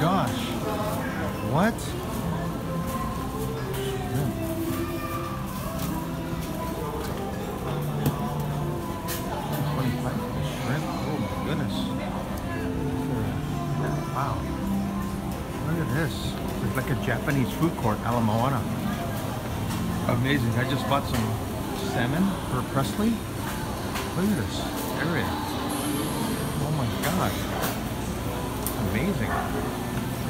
gosh. What? Shrimp. Oh my goodness. Wow. Look at this. It's like a Japanese food court, Ala Moana. Amazing. I just bought some salmon for Presley. Look at this area. Oh my gosh. Amazing.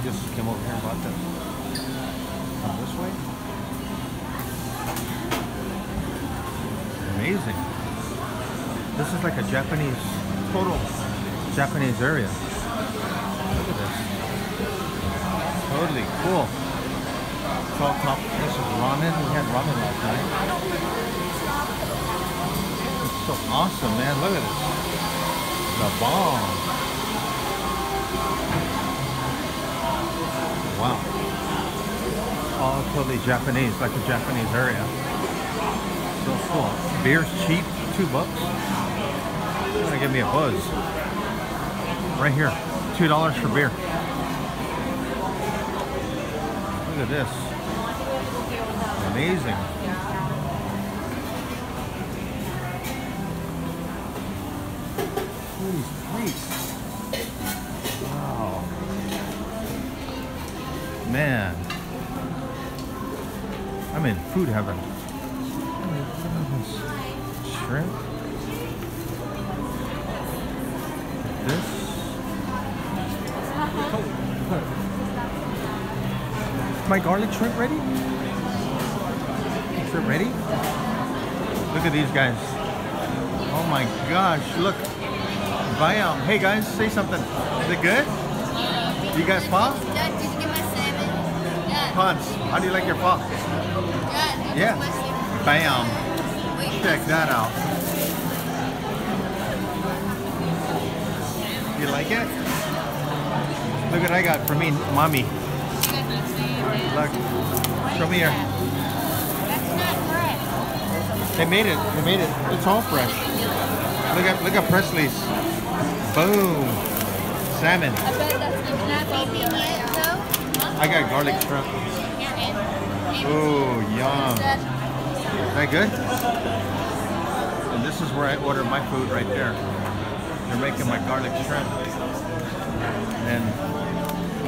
Just came over here and bought this. Come this way. Amazing. This is like a Japanese, total Japanese area. Look at this. Totally cool. It's all top. This is ramen. We had ramen last night. It's so awesome, man. Look at this. The bomb. Wow. All totally Japanese, like a Japanese area. So cool. Beer's cheap, two bucks. Gonna give me a buzz. Right here, two dollars for beer. Look at this. Amazing. Wow. Man. I'm in food heaven. Shrimp. This. My garlic shrimp ready? Is it ready? Look at these guys. Oh my gosh, look. Bayam. Um, hey guys, say something. Is it good? You guys pho? Pons, how do you like your did you Yeah. get my salmon? Bam. Check that out. You like it? Look what I got for me, mommy. Look. Show me here. That's not fresh. They made it. They made it. It's all fresh. Look at look at Presley's. Boom. Salmon. I bet that's not beefy yet, though. I got garlic shrimp. Oh, yum. Is that good? And this is where I order my food right there. They're making my garlic shrimp. And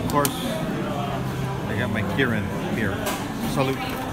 of course, I got my Kirin beer. Salute.